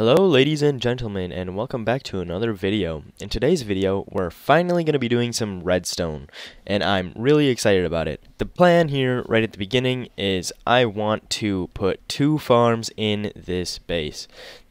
Hello ladies and gentlemen and welcome back to another video. In today's video we're finally going to be doing some redstone and I'm really excited about it. The plan here right at the beginning is I want to put two farms in this base.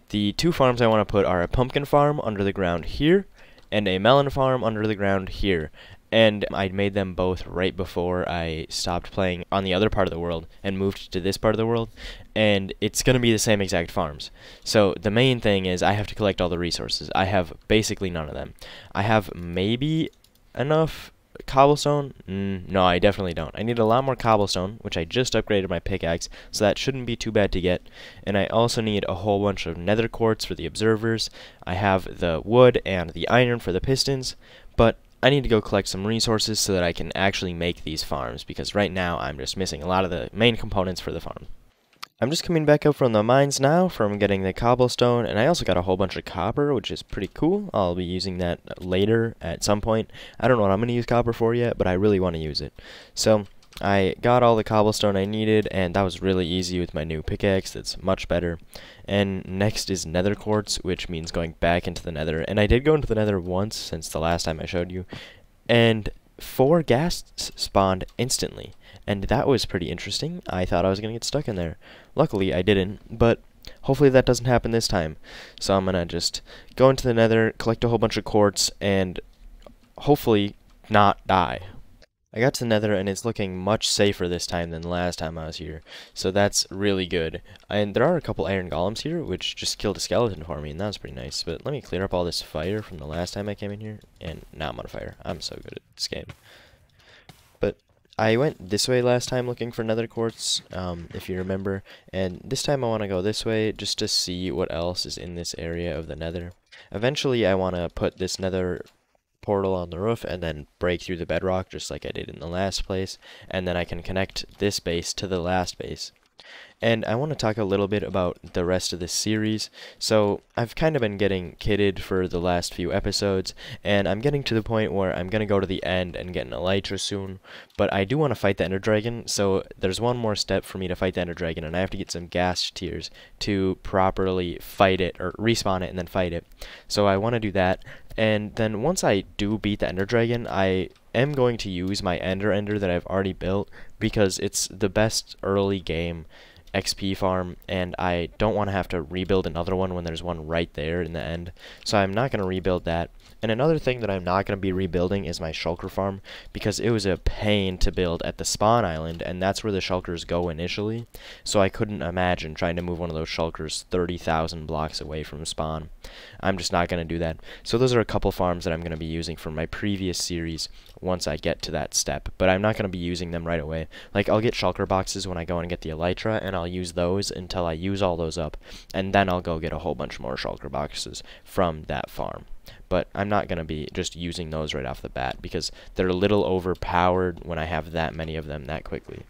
The two farms I want to put are a pumpkin farm under the ground here and a melon farm under the ground here and I made them both right before I stopped playing on the other part of the world and moved to this part of the world, and it's going to be the same exact farms. So the main thing is I have to collect all the resources. I have basically none of them. I have maybe enough cobblestone? Mm, no, I definitely don't. I need a lot more cobblestone, which I just upgraded my pickaxe, so that shouldn't be too bad to get. And I also need a whole bunch of nether quartz for the observers. I have the wood and the iron for the pistons, but I need to go collect some resources so that I can actually make these farms, because right now I'm just missing a lot of the main components for the farm. I'm just coming back up from the mines now from getting the cobblestone, and I also got a whole bunch of copper, which is pretty cool. I'll be using that later at some point. I don't know what I'm going to use copper for yet, but I really want to use it. So, I got all the cobblestone I needed, and that was really easy with my new pickaxe. That's much better. And next is nether quartz, which means going back into the nether. And I did go into the nether once since the last time I showed you. And four ghasts spawned instantly. And that was pretty interesting. I thought I was going to get stuck in there. Luckily, I didn't, but hopefully that doesn't happen this time. So I'm going to just go into the nether, collect a whole bunch of quartz, and hopefully not die. I got to Nether and it's looking much safer this time than last time I was here, so that's really good. And there are a couple iron golems here, which just killed a skeleton for me, and that was pretty nice. But let me clear up all this fire from the last time I came in here, and now I'm on fire. I'm so good at this game. But I went this way last time looking for nether quartz, um, if you remember, and this time I want to go this way just to see what else is in this area of the nether. Eventually I want to put this nether portal on the roof and then break through the bedrock just like I did in the last place and then I can connect this base to the last base. And I want to talk a little bit about the rest of this series. So, I've kind of been getting kitted for the last few episodes, and I'm getting to the point where I'm going to go to the end and get an Elytra soon. But I do want to fight the Ender Dragon, so there's one more step for me to fight the Ender Dragon, and I have to get some ghast tears to properly fight it, or respawn it and then fight it. So I want to do that, and then once I do beat the Ender Dragon, I am going to use my Ender Ender that I've already built because it's the best early game XP farm and I don't want to have to rebuild another one when there's one right there in the end. So I'm not going to rebuild that. And another thing that I'm not going to be rebuilding is my shulker farm because it was a pain to build at the spawn island and that's where the shulkers go initially. So I couldn't imagine trying to move one of those shulkers 30,000 blocks away from spawn. I'm just not going to do that. So those are a couple farms that I'm going to be using from my previous series once I get to that step. But I'm not going to be using them right away. Like I'll get shulker boxes when I go and get the elytra and use those until I use all those up. And then I'll go get a whole bunch more shulker boxes from that farm but I'm not going to be just using those right off the bat because they're a little overpowered when I have that many of them that quickly.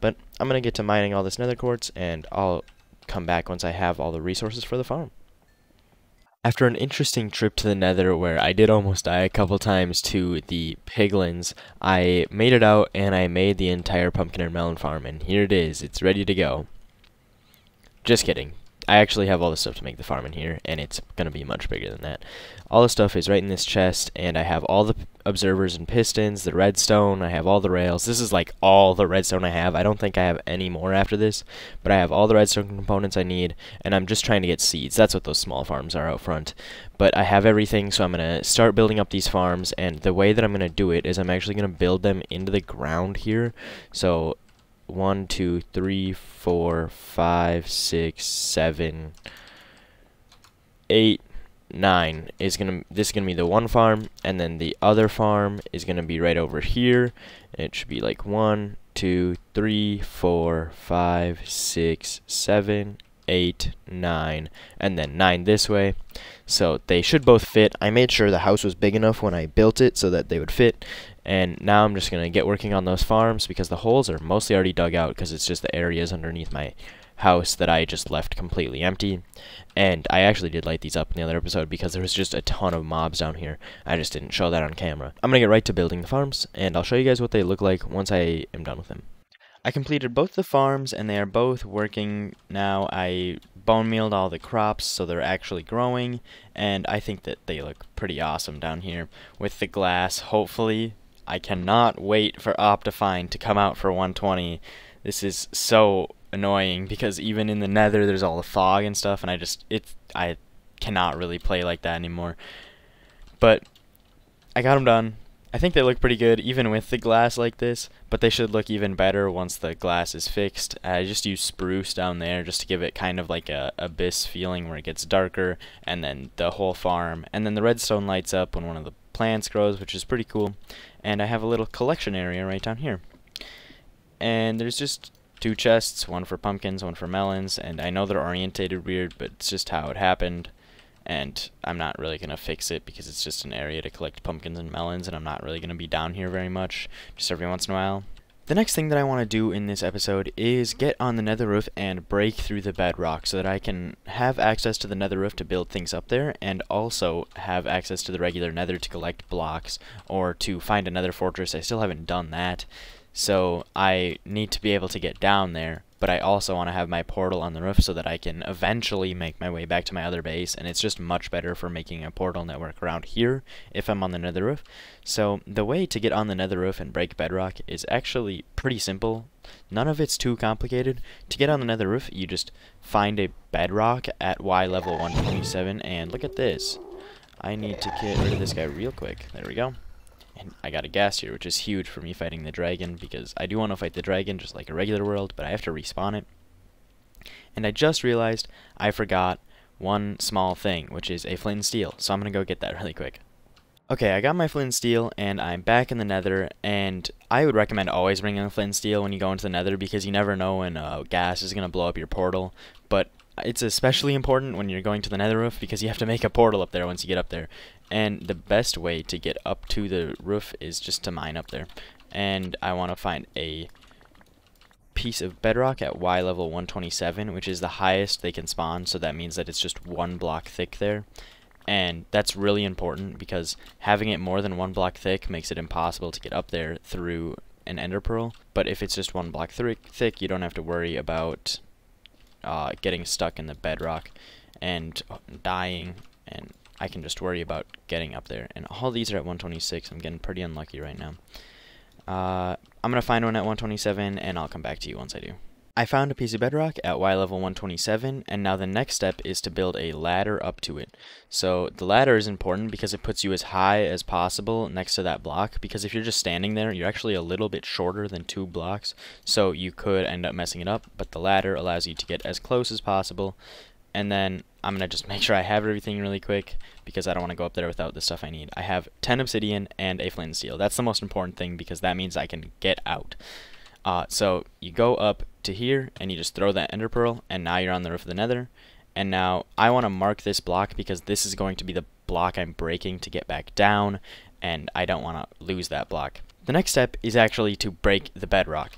But I'm going to get to mining all this nether quartz and I'll come back once I have all the resources for the farm. After an interesting trip to the nether where I did almost die a couple times to the piglins, I made it out and I made the entire pumpkin and melon farm and here it is, it's ready to go. Just kidding. I actually have all the stuff to make the farm in here, and it's going to be much bigger than that. All the stuff is right in this chest, and I have all the observers and pistons, the redstone, I have all the rails. This is like all the redstone I have. I don't think I have any more after this, but I have all the redstone components I need, and I'm just trying to get seeds. That's what those small farms are out front. But I have everything, so I'm going to start building up these farms, and the way that I'm going to do it is I'm actually going to build them into the ground here. So one, two, three, four, five, six, seven, eight, nine is gonna this is gonna be the one farm and then the other farm is gonna be right over here. And it should be like one two three four five six seven eight nine and then nine this way. So they should both fit. I made sure the house was big enough when I built it so that they would fit and now I'm just going to get working on those farms because the holes are mostly already dug out because it's just the areas underneath my house that I just left completely empty. And I actually did light these up in the other episode because there was just a ton of mobs down here. I just didn't show that on camera. I'm going to get right to building the farms, and I'll show you guys what they look like once I am done with them. I completed both the farms and they are both working now. I bone mealed all the crops so they're actually growing and I think that they look pretty awesome down here with the glass. Hopefully, I cannot wait for Optifine to come out for 120. This is so annoying because even in the nether there's all the fog and stuff and I just it I cannot really play like that anymore. But I got them done. I think they look pretty good even with the glass like this, but they should look even better once the glass is fixed. I just use spruce down there just to give it kind of like a abyss feeling where it gets darker, and then the whole farm, and then the redstone lights up when one of the plants grows, which is pretty cool. And I have a little collection area right down here. And there's just two chests, one for pumpkins, one for melons, and I know they're orientated weird, but it's just how it happened and I'm not really going to fix it because it's just an area to collect pumpkins and melons and I'm not really going to be down here very much, just every once in a while. The next thing that I want to do in this episode is get on the nether roof and break through the bedrock so that I can have access to the nether roof to build things up there and also have access to the regular nether to collect blocks or to find another fortress. I still haven't done that. So I need to be able to get down there but I also want to have my portal on the roof so that I can eventually make my way back to my other base, and it's just much better for making a portal network around here if I'm on the nether roof. So the way to get on the nether roof and break bedrock is actually pretty simple. None of it's too complicated. To get on the nether roof, you just find a bedrock at Y level 127, and look at this. I need to get rid of this guy real quick. There we go. And I got a ghast here, which is huge for me fighting the dragon, because I do want to fight the dragon just like a regular world, but I have to respawn it. And I just realized I forgot one small thing, which is a flint and steel, so I'm going to go get that really quick. Okay, I got my flint and steel, and I'm back in the nether, and I would recommend always bringing a flint and steel when you go into the nether, because you never know when uh, ghast is going to blow up your portal, but it's especially important when you're going to the nether roof, because you have to make a portal up there once you get up there, and the best way to get up to the roof is just to mine up there. And I want to find a piece of bedrock at Y level 127, which is the highest they can spawn, so that means that it's just one block thick there. And that's really important because having it more than one block thick makes it impossible to get up there through an ender pearl. But if it's just one block th thick, you don't have to worry about uh, getting stuck in the bedrock and dying and I can just worry about getting up there. And all these are at 126. I'm getting pretty unlucky right now. Uh, I'm going to find one at 127, and I'll come back to you once I do. I found a piece of bedrock at Y level 127, and now the next step is to build a ladder up to it. So the ladder is important because it puts you as high as possible next to that block, because if you're just standing there, you're actually a little bit shorter than two blocks, so you could end up messing it up, but the ladder allows you to get as close as possible, and then I'm going to just make sure I have everything really quick because I don't want to go up there without the stuff I need. I have 10 obsidian and a flint and steel. That's the most important thing because that means I can get out. Uh, so you go up to here and you just throw that ender pearl and now you're on the roof of the nether. And now I want to mark this block because this is going to be the block I'm breaking to get back down and I don't want to lose that block. The next step is actually to break the bedrock.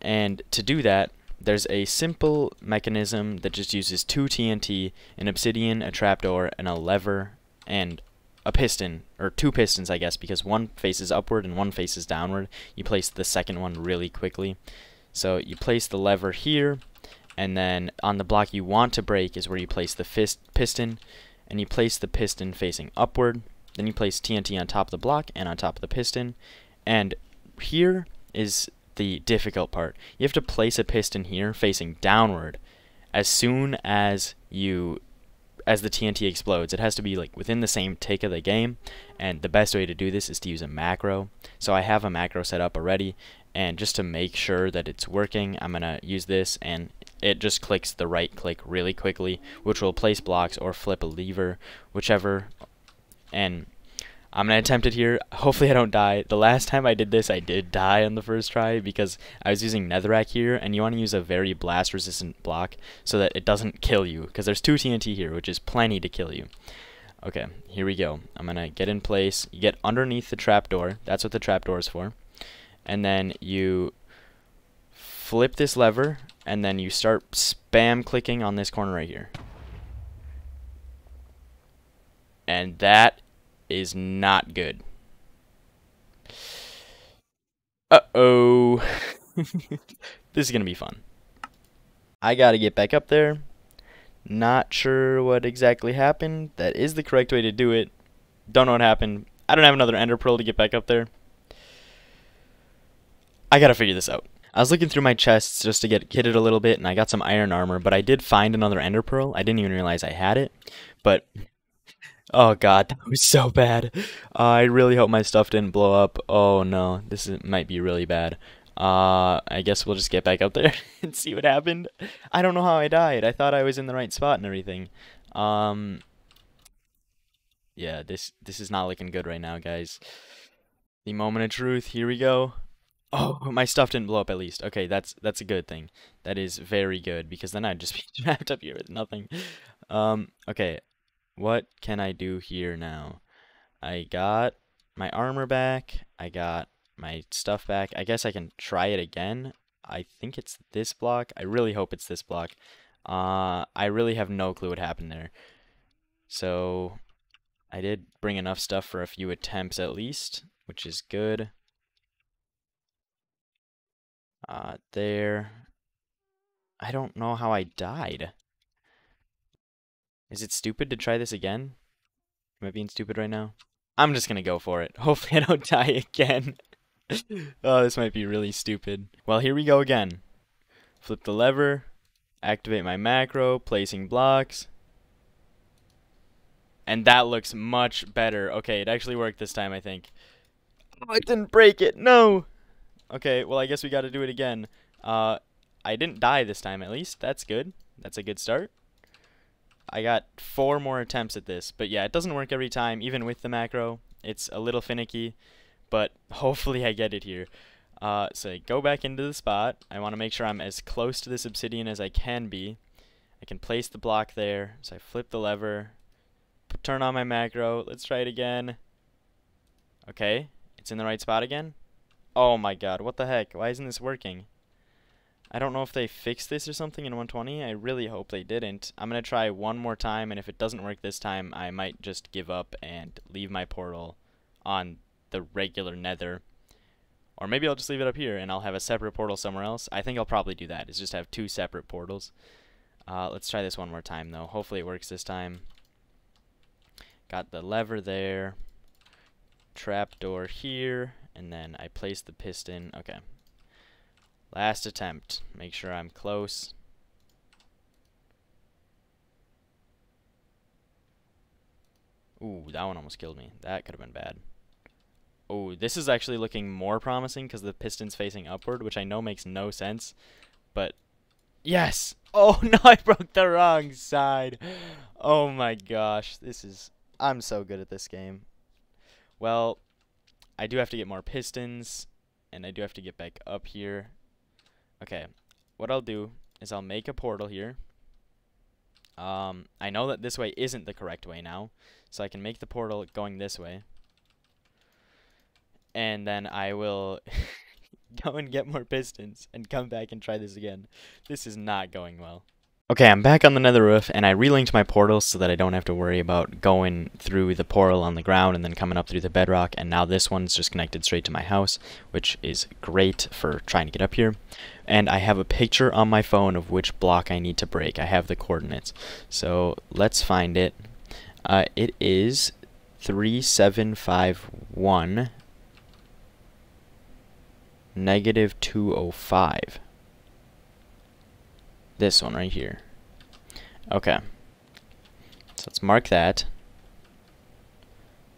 And to do that, there's a simple mechanism that just uses two TNT, an obsidian, a trapdoor, and a lever, and a piston, or two pistons, I guess, because one faces upward and one faces downward. You place the second one really quickly. So you place the lever here, and then on the block you want to break is where you place the fist piston, and you place the piston facing upward. Then you place TNT on top of the block and on top of the piston, and here is the difficult part. You have to place a piston here facing downward as soon as you as the TNT explodes. It has to be like within the same take of the game and the best way to do this is to use a macro. So I have a macro set up already and just to make sure that it's working I'm gonna use this and it just clicks the right click really quickly which will place blocks or flip a lever whichever and I'm going to attempt it here. Hopefully I don't die. The last time I did this, I did die on the first try because I was using netherrack here, and you want to use a very blast-resistant block so that it doesn't kill you, because there's two TNT here, which is plenty to kill you. Okay, here we go. I'm going to get in place. You get underneath the trapdoor. That's what the trapdoor is for. And then you flip this lever, and then you start spam clicking on this corner right here. And that is not good. Uh-oh. this is going to be fun. I got to get back up there. Not sure what exactly happened. That is the correct way to do it. Don't know what happened. I don't have another ender pearl to get back up there. I gotta figure this out. I was looking through my chests just to get kitted a little bit, and I got some iron armor, but I did find another ender pearl. I didn't even realize I had it, but... Oh god, that was so bad. Uh, I really hope my stuff didn't blow up. Oh no, this is, might be really bad. Uh, I guess we'll just get back up there and see what happened. I don't know how I died. I thought I was in the right spot and everything. Um, yeah, this this is not looking good right now, guys. The moment of truth. Here we go. Oh, my stuff didn't blow up at least. Okay, that's that's a good thing. That is very good because then I'd just be trapped up here with nothing. Um, okay. What can I do here now? I got my armor back. I got my stuff back. I guess I can try it again. I think it's this block. I really hope it's this block. Uh, I really have no clue what happened there. So, I did bring enough stuff for a few attempts at least, which is good. Uh, there. I don't know how I died. Is it stupid to try this again? Am I being stupid right now? I'm just gonna go for it. Hopefully I don't die again. oh, this might be really stupid. Well, here we go again. Flip the lever, activate my macro, placing blocks. And that looks much better. Okay, it actually worked this time, I think. Oh, I didn't break it. No. Okay, well, I guess we got to do it again. Uh, I didn't die this time, at least. That's good. That's a good start. I got four more attempts at this. But yeah, it doesn't work every time, even with the macro. It's a little finicky but hopefully I get it here. Uh, so go back into the spot. I want to make sure I'm as close to this obsidian as I can be. I can place the block there. So I flip the lever, turn on my macro. Let's try it again. Okay, it's in the right spot again. Oh my god, what the heck? Why isn't this working? I don't know if they fixed this or something in 120. I really hope they didn't. I'm going to try one more time, and if it doesn't work this time, I might just give up and leave my portal on the regular nether. Or maybe I'll just leave it up here and I'll have a separate portal somewhere else. I think I'll probably do that, is just have two separate portals. Uh, let's try this one more time though. Hopefully it works this time. Got the lever there. Trapdoor here. And then I place the piston. Okay. Last attempt. Make sure I'm close. Ooh, that one almost killed me. That could have been bad. Oh, this is actually looking more promising because the piston's facing upward, which I know makes no sense. But, yes! Oh, no, I broke the wrong side. Oh my gosh, this is... I'm so good at this game. Well, I do have to get more pistons, and I do have to get back up here. Okay, what I'll do is I'll make a portal here. Um, I know that this way isn't the correct way now, so I can make the portal going this way and then I will go and get more pistons and come back and try this again. This is not going well. Okay, I'm back on the nether roof, and I relinked my portal so that I don't have to worry about going through the portal on the ground and then coming up through the bedrock, and now this one's just connected straight to my house, which is great for trying to get up here. And I have a picture on my phone of which block I need to break. I have the coordinates. So let's find it. Uh, it is 3751 negative 205. This one right here. Okay. So let's mark that.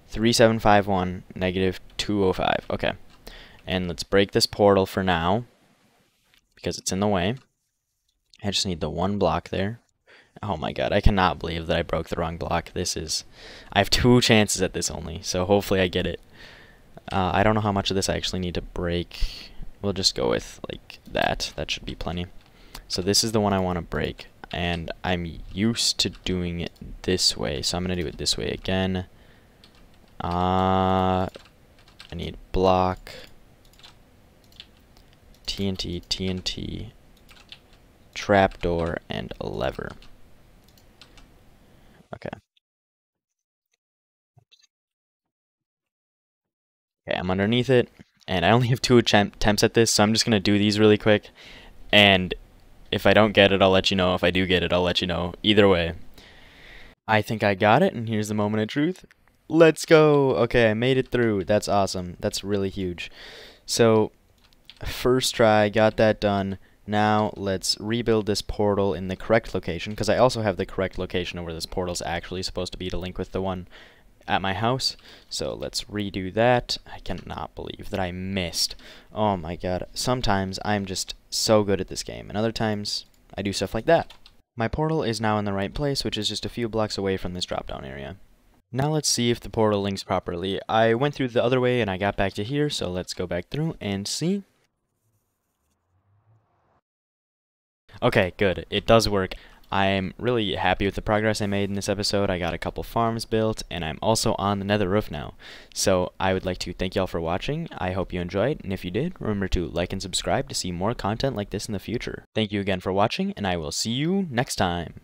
3751, negative 205. Okay. And let's break this portal for now. Because it's in the way. I just need the one block there. Oh my god, I cannot believe that I broke the wrong block. This is... I have two chances at this only, so hopefully I get it. Uh, I don't know how much of this I actually need to break. We'll just go with like that. That should be plenty. So this is the one I want to break. And I'm used to doing it this way. So I'm going to do it this way again. Uh, I need block. TNT, TNT, trapdoor, and a lever. Okay. Okay, I'm underneath it. and I only have two attempts at this, so I'm just gonna do these really quick. And if I don't get it, I'll let you know. If I do get it, I'll let you know. Either way, I think I got it, and here's the moment of truth. Let's go. Okay, I made it through. That's awesome. That's really huge. So, first try, got that done. Now let's rebuild this portal in the correct location, because I also have the correct location of where this portal is actually supposed to be to link with the one at my house. So let's redo that. I cannot believe that I missed. Oh my god. Sometimes I'm just so good at this game, and other times I do stuff like that. My portal is now in the right place, which is just a few blocks away from this drop-down area. Now let's see if the portal links properly. I went through the other way and I got back to here, so let's go back through and see. Okay, good. It does work. I'm really happy with the progress I made in this episode. I got a couple farms built, and I'm also on the nether roof now. So I would like to thank y'all for watching. I hope you enjoyed, and if you did, remember to like and subscribe to see more content like this in the future. Thank you again for watching, and I will see you next time.